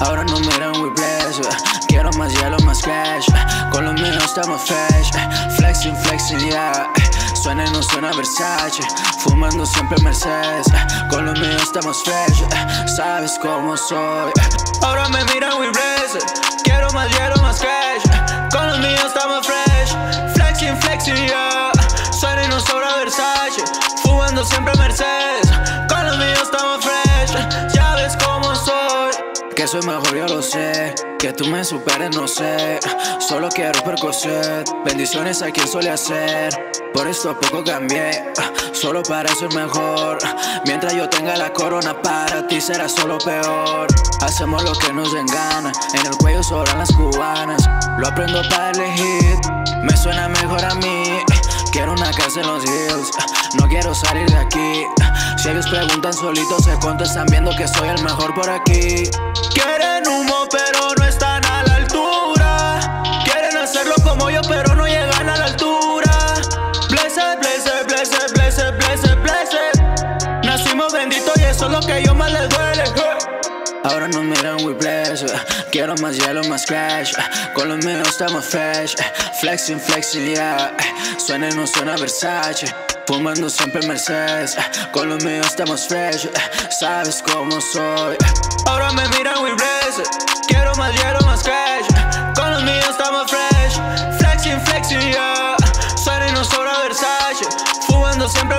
Ahora no miran we bless, quiero más hielo, más cash. Con los míos estamos fresh, flexing, flexing, yeah. Suena y no suena Versace, fumando siempre Mercedes. Con los míos estamos fresh, sabes cómo soy. Ahora me miran we bless, quiero más hielo, más cash. Con los míos estamos fresh, flexing, flexing, yeah. Soy mejor, yo lo sé. Que tú me superes, no sé. Solo quiero percocer. Bendiciones a quien suele hacer. Por esto a poco cambié. Solo para ser mejor. Mientras yo tenga la corona, para ti será solo peor. Hacemos lo que nos den gana. En el cuello sobran las cubanas. Lo aprendo para elegir. Me suena mejor a mí. Quiero una casa en los hills. No quiero salir de aquí. Ellos preguntan solitos, se contestan viendo que soy el mejor por aquí. Quieren humo, pero no están a la altura. Quieren hacerlo como yo, pero no llegan a la altura. Blessed, blessed, blessed, blessed, blessed, blessed. Nacimos benditos y eso es lo que yo más les duele. Ahora nos miran we bless Quiero más hielo, más cash Con los míos estamos fresh Flexing, flexing, yeah Suena y no suena Versace Fumando siempre Mercedes, eh, con los míos estamos fresh, eh, sabes cómo soy. Ahora me miran muy blessed, quiero más hielo, más cash, eh, con los míos estamos fresh, flexing, flexing, yeah. Suena y Versace, fumando siempre